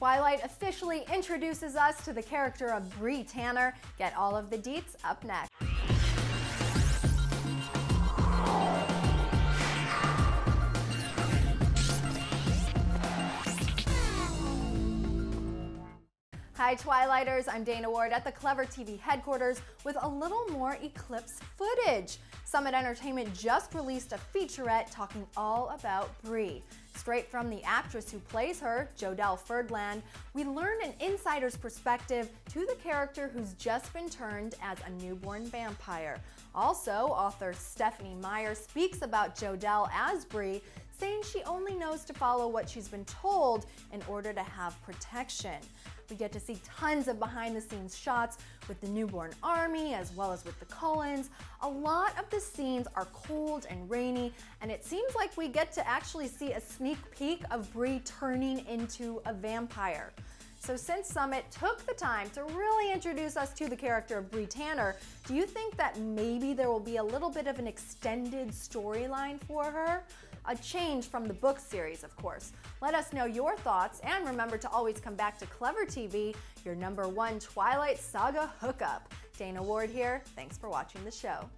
Twilight officially introduces us to the character of Bree Tanner. Get all of the deets up next. Hi Twilighters, I'm Dana Ward at the Clevver TV headquarters with a little more Eclipse footage. Summit Entertainment just released a featurette talking all about Bree. Straight from the actress who plays her, Jodelle Ferland, we learn an insider's perspective to the character who's just been turned as a newborn vampire. Also, author Stephenie Meyer speaks about Jodelle as Bree, saying she only knows to follow what she's been told in order to have protection. We get to see tons of behind the scenes shots with the newborn army as well as with the Cullens. A lot of the scenes are cold and rainy, and it seems like we get to actually see a sneak peek of Bree turning into a vampire. So since Summit took the time to really introduce us to the character of Bree Tanner, do you think that maybe there will be a little bit of an extended storyline for her? A change from the book series, of course. Let us know your thoughts and remember to always come back to Clevver TV, your number one Twilight Saga hookup. Dana Ward here. Thanks for watching the show.